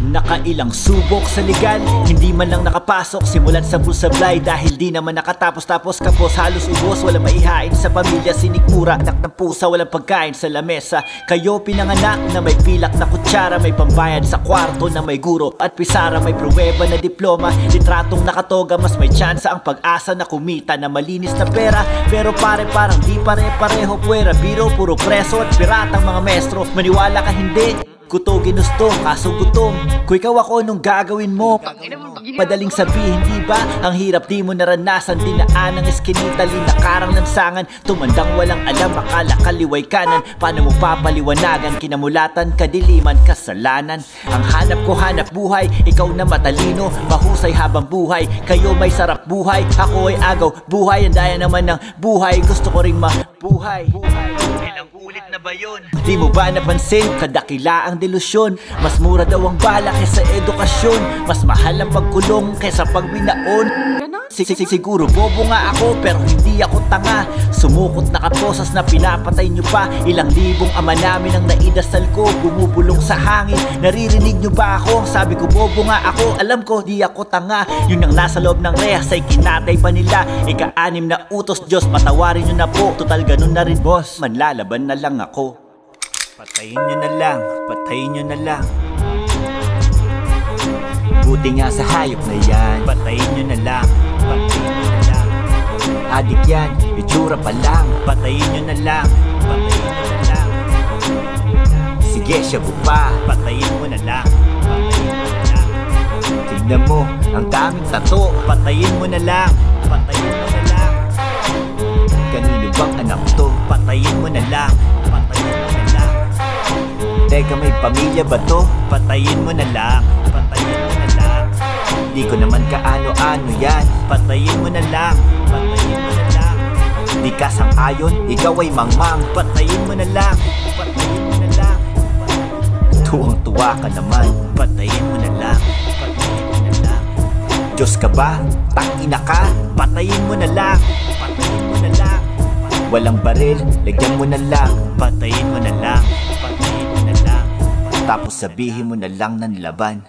Nakailang subok sa legal Hindi man lang nakapasok Simulan sa sablay Dahil di naman nakatapos Tapos kapos halos ubos Walang maihain sa pamilya. Sinikmura Anak ng pusa Walang pagkain sa lamesa. Kayo pinanganak na may pilak na kutsara May pambayad sa kwarto na may guro At pisara may pruweba na diploma. Litratong nakatoga Mas may tsansa ang pag-asa na kumita Na malinis na pera. Pero pare parang di pare-pareho Puwera biro puro preso at piratang mga mestro Maniwala ka hindi Kuto ginusto, kaso gutom Kung ikaw ako, anong gagawin mo? Padaling sabihin, di ba? Ang hirap di mo naranasan Dinaan ang eskinita, linakarang lansangan Tumandang walang alam, akala kaliway kanan Paano mo papaliwanagan? Kinamulatan, kadiliman, kasalanan Ang hanap ko, hanap buhay Ikaw na matalino, mahusay habang buhay Kayo may sarap buhay, ako ay agaw Buhay, ang daya naman ng buhay Gusto ko ring mabuhay Ilang ulit na ba yun? Di mo ba napansin? Kadakila ang delusyon. Mas mura daw ang bala kaysa edukasyon. Mas mahal ang pagkulong kaysa pagbinaon Si si- Siguro bobo nga ako pero hindi ako tanga. Sumukot na kaposas na pinapatay nyo pa. Ilang libong ama namin ang naidasal ko. Bumubulong sa hangin. Naririnig nyo ba ako? Sabi ko bobo nga ako. Alam ko di ako tanga. Yun ang nasa loob ng rehas ay kinatay pa nila? Ika-anim na utos Diyos patawarin nyo na po. Total ganun na rin boss. Manlalaban na lang ako Patayin nyo na lang Patayin nyo na lang. Buti nga sa hayop na yan. Patayin nyo na lang Patayin nyo na lang. Adik yan, itsura pa lang. Patayin nyo na lang Patayin nyo na lang. Sige, shabu pa Patayin mo na lang Patayin mo na lang. Tignan mo, ang daming tato. Patayin mo na lang Patayin Teka may pamilya ba to? Patayin mo na lang Patayin mo na lang Di ko naman kaano-ano yan Patayin mo na lang Patayin mo na lang Di ka sang-ayon, ikaw ay mangmang Patayin mo na lang Patayin mo na lang Tuwang-tuwa ka naman Patayin mo na lang Patayin mo na lang Diyos ka ba? Tangina ka? Patayin mo na lang Patayin mo na lang Walang baril, lagyan mo na lang Patayin mo na lang Tapos sabihin mo na lang ng laban